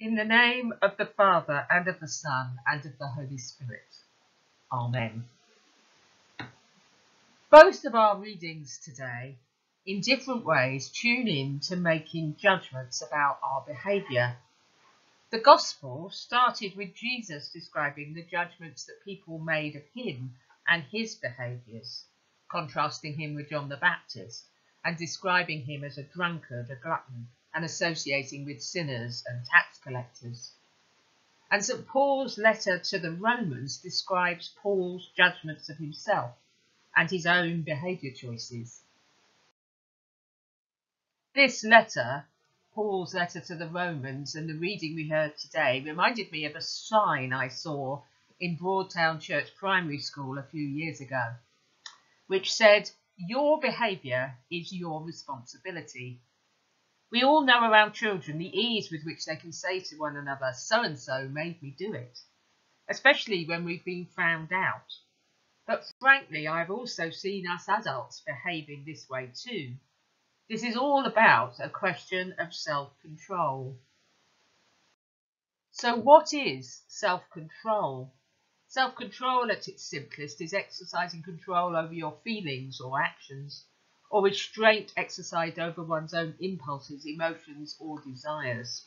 In the name of the Father, and of the Son, and of the Holy Spirit. Amen. Both of our readings today, in different ways, tune in to making judgments about our behaviour. The Gospel started with Jesus describing the judgments that people made of him and his behaviours, contrasting him with John the Baptist and describing him as a drunkard, a glutton, and associating with sinners and tax collectors. And St. Paul's letter to the Romans describes Paul's judgments of himself and his own behaviour choices. This letter, Paul's letter to the Romans, and the reading we heard today reminded me of a sign I saw in Broadtown Church Primary School a few years ago, which said, Your behaviour is your responsibility. We all know around children the ease with which they can say to one another, so and so made me do it, especially when we've been found out. But frankly, I've also seen us adults behaving this way too. This is all about a question of self control. So, what is self control? Self control at its simplest is exercising control over your feelings or actions or restraint exercised over one's own impulses, emotions, or desires.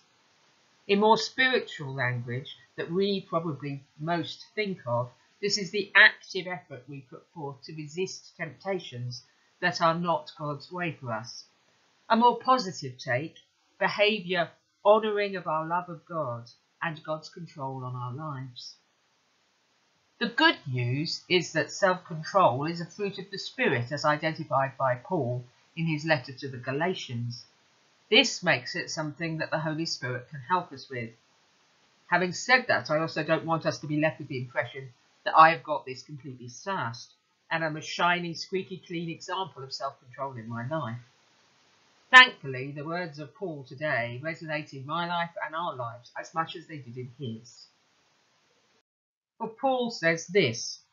In more spiritual language that we probably most think of, this is the active effort we put forth to resist temptations that are not God's way for us. A more positive take, behaviour honouring of our love of God and God's control on our lives. The good news is that self-control is a fruit of the Spirit as identified by Paul in his letter to the Galatians. This makes it something that the Holy Spirit can help us with. Having said that, I also don't want us to be left with the impression that I have got this completely sashed and am a shiny, squeaky clean example of self-control in my life. Thankfully, the words of Paul today resonate in my life and our lives as much as they did in his. For Paul says this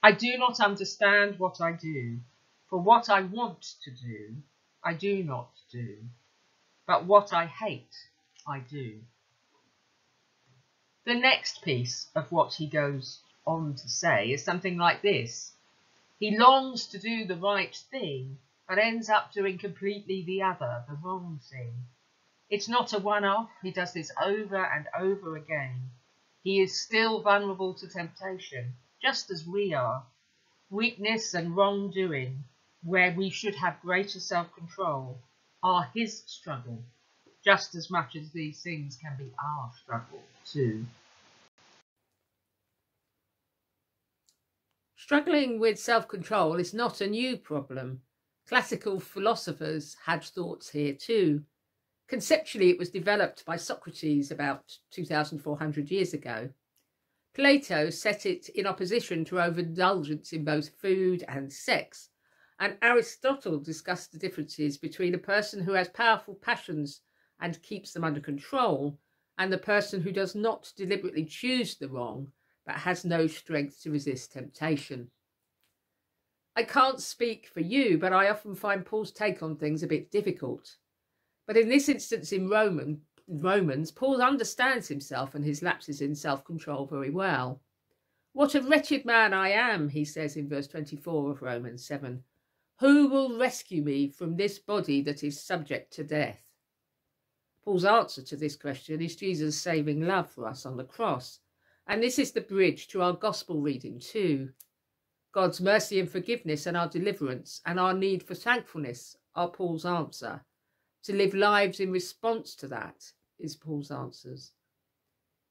I do not understand what I do, for what I want to do, I do not do, but what I hate, I do. The next piece of what he goes on to say is something like this He longs to do the right thing, but ends up doing completely the other, the wrong thing. It's not a one off, he does this over and over again. He is still vulnerable to temptation, just as we are. Weakness and wrongdoing, where we should have greater self-control, are his struggle, just as much as these things can be our struggle too. Struggling with self-control is not a new problem. Classical philosophers had thoughts here too. Conceptually, it was developed by Socrates about 2,400 years ago. Plato set it in opposition to overindulgence in both food and sex, and Aristotle discussed the differences between a person who has powerful passions and keeps them under control and the person who does not deliberately choose the wrong but has no strength to resist temptation. I can't speak for you, but I often find Paul's take on things a bit difficult. But in this instance in Roman, Romans, Paul understands himself and his lapses in self-control very well. What a wretched man I am, he says in verse 24 of Romans 7. Who will rescue me from this body that is subject to death? Paul's answer to this question is Jesus' saving love for us on the cross. And this is the bridge to our gospel reading too. God's mercy and forgiveness and our deliverance and our need for thankfulness are Paul's answer to live lives in response to that, is Paul's answers.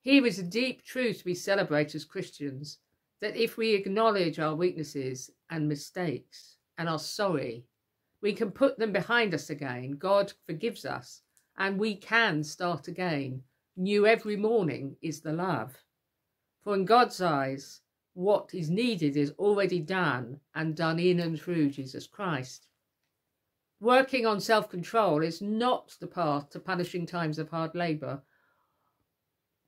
Here is a deep truth we celebrate as Christians that if we acknowledge our weaknesses and mistakes and are sorry, we can put them behind us again. God forgives us and we can start again. New every morning is the love. For in God's eyes, what is needed is already done and done in and through Jesus Christ. Working on self control is not the path to punishing times of hard labour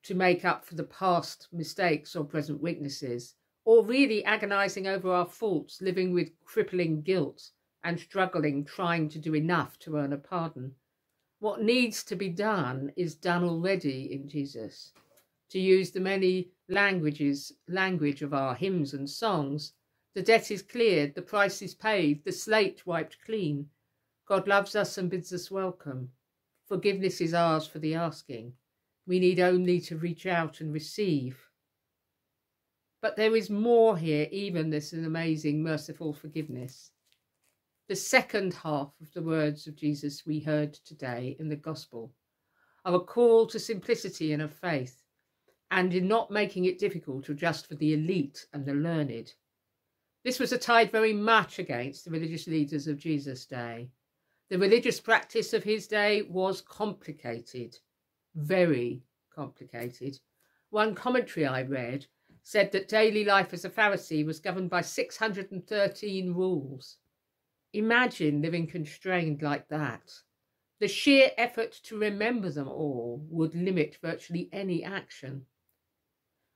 to make up for the past mistakes or present weaknesses, or really agonising over our faults, living with crippling guilt and struggling trying to do enough to earn a pardon. What needs to be done is done already in Jesus. To use the many languages, language of our hymns and songs, the debt is cleared, the price is paid, the slate wiped clean. God loves us and bids us welcome. Forgiveness is ours for the asking. We need only to reach out and receive. But there is more here, even this an amazing, merciful forgiveness. The second half of the words of Jesus we heard today in the Gospel are a call to simplicity and of faith, and in not making it difficult or just for the elite and the learned. This was a tide very much against the religious leaders of Jesus' day. The religious practice of his day was complicated, very complicated. One commentary I read said that daily life as a Pharisee was governed by 613 rules. Imagine living constrained like that. The sheer effort to remember them all would limit virtually any action.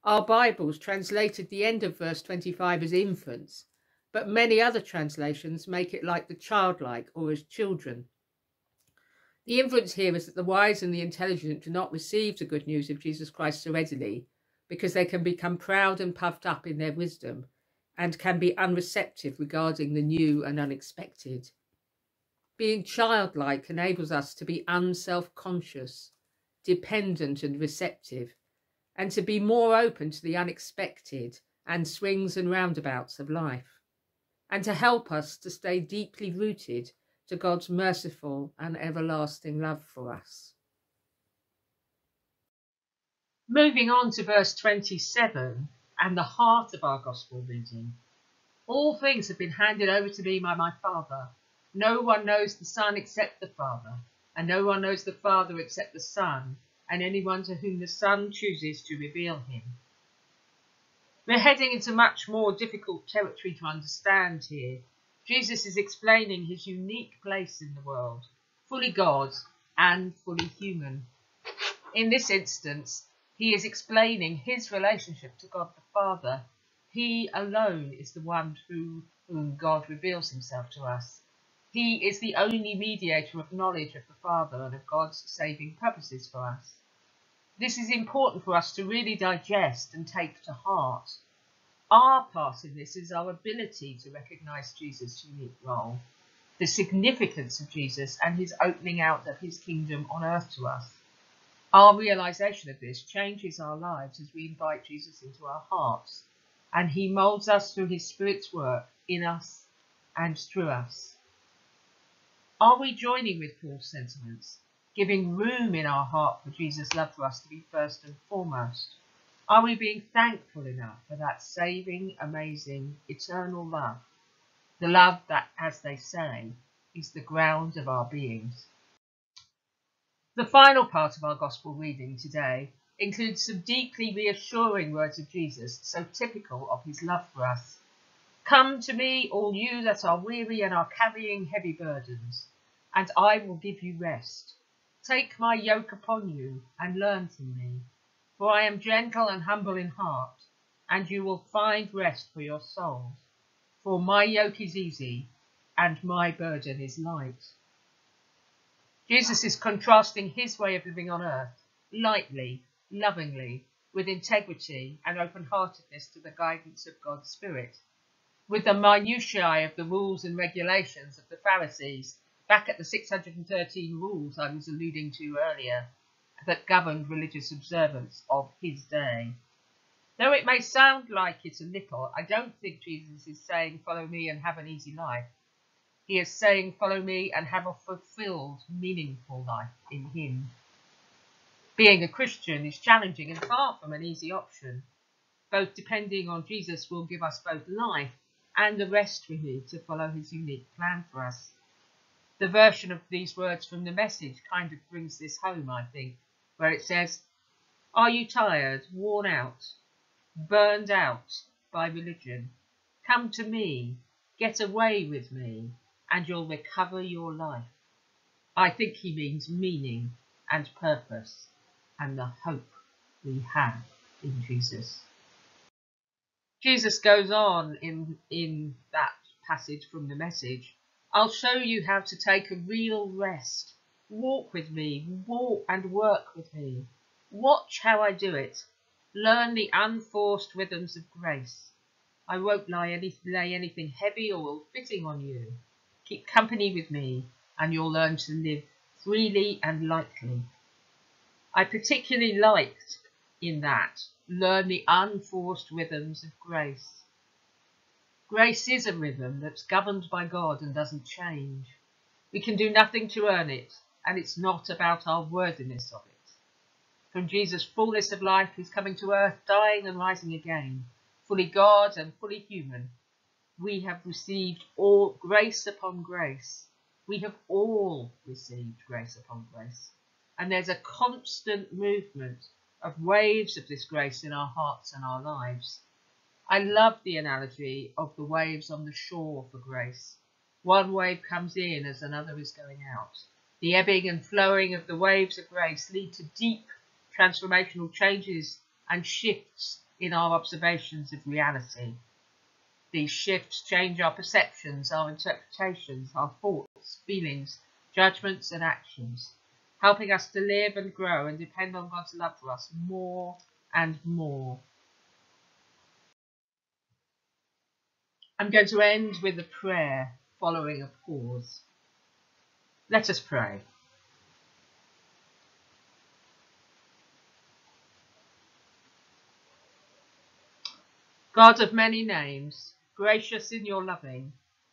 Our Bibles translated the end of verse 25 as infants, but many other translations make it like the childlike or as children. The inference here is that the wise and the intelligent do not receive the good news of Jesus Christ so readily because they can become proud and puffed up in their wisdom and can be unreceptive regarding the new and unexpected. Being childlike enables us to be unself conscious, dependent, and receptive, and to be more open to the unexpected and swings and roundabouts of life, and to help us to stay deeply rooted to God's merciful and everlasting love for us. Moving on to verse 27 and the heart of our Gospel reading. All things have been handed over to me by my Father. No one knows the Son except the Father, and no one knows the Father except the Son, and anyone to whom the Son chooses to reveal him. We're heading into much more difficult territory to understand here. Jesus is explaining his unique place in the world, fully God and fully human. In this instance, he is explaining his relationship to God the Father. He alone is the one through whom God reveals himself to us. He is the only mediator of knowledge of the Father and of God's saving purposes for us. This is important for us to really digest and take to heart. Our part in this is our ability to recognize Jesus' unique role, the significance of Jesus and his opening out of his kingdom on earth to us. Our realization of this changes our lives as we invite Jesus into our hearts, and he molds us through his Spirit's work in us and through us. Are we joining with Paul's sentiments, giving room in our heart for Jesus' love for us to be first and foremost? Are we being thankful enough for that saving, amazing, eternal love? The love that, as they say, is the ground of our beings. The final part of our Gospel reading today includes some deeply reassuring words of Jesus, so typical of his love for us. Come to me, all you that are weary and are carrying heavy burdens, and I will give you rest. Take my yoke upon you and learn from me, for I am gentle and humble in heart, and you will find rest for your souls. For my yoke is easy and my burden is light. Jesus is contrasting his way of living on earth, lightly, lovingly, with integrity and open heartedness to the guidance of God's Spirit, with the minutiae of the rules and regulations of the Pharisees, back at the 613 rules I was alluding to earlier, that governed religious observance of his day. Though it may sound like it a little, I don't think Jesus is saying, Follow me and have an easy life. He is saying, Follow me and have a fulfilled, meaningful life in Him. Being a Christian is challenging and far from an easy option. Both depending on Jesus will give us both life and the rest we need to follow His unique plan for us. The version of these words from the message kind of brings this home, I think, where it says, Are you tired, worn out, burned out by religion? Come to me, get away with me, and you'll recover your life. I think he means meaning and purpose and the hope we have in Jesus. Jesus goes on in, in that passage from the message I'll show you how to take a real rest. Walk with me, walk and work with me. Watch how I do it. Learn the unforced rhythms of grace. I won't any, lay anything heavy or ill-fitting on you. Keep company with me, and you'll learn to live freely and lightly. I particularly liked in that learn the unforced rhythms of grace. Grace is a rhythm that's governed by God and doesn't change. We can do nothing to earn it, and it's not about our worthiness of it. From Jesus' fullness of life, he's coming to earth, dying and rising again, fully God and fully human. We have received all grace upon grace. We have all received grace upon grace. And there's a constant movement of waves of this grace in our hearts and our lives. I love the analogy of the waves on the shore for grace. One wave comes in as another is going out. The ebbing and flowing of the waves of grace lead to deep transformational changes and shifts in our observations of reality. These shifts change our perceptions, our interpretations, our thoughts, feelings, judgments and actions, helping us to live and grow and depend on God's love for us more and more. I'm going to end with a prayer following a pause. Let us pray. God of many names, gracious in your loving,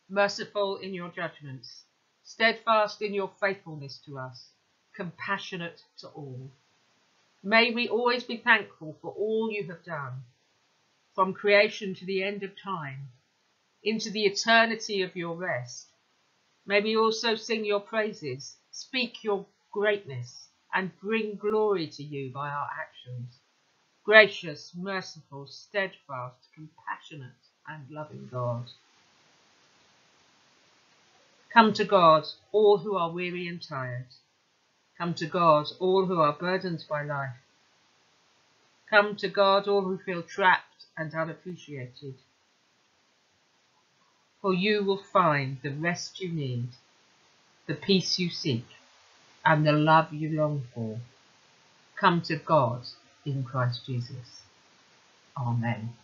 merciful in your judgments, steadfast in your faithfulness to us, compassionate to all. May we always be thankful for all you have done, from creation to the end of time, into the eternity of your rest. May we also sing your praises, speak your greatness, and bring glory to you by our actions gracious, merciful, steadfast, compassionate, and loving God. Come to God, all who are weary and tired. Come to God, all who are burdened by life. Come to God, all who feel trapped and unappreciated. For you will find the rest you need, the peace you seek, and the love you long for. Come to God in Christ Jesus. Amen.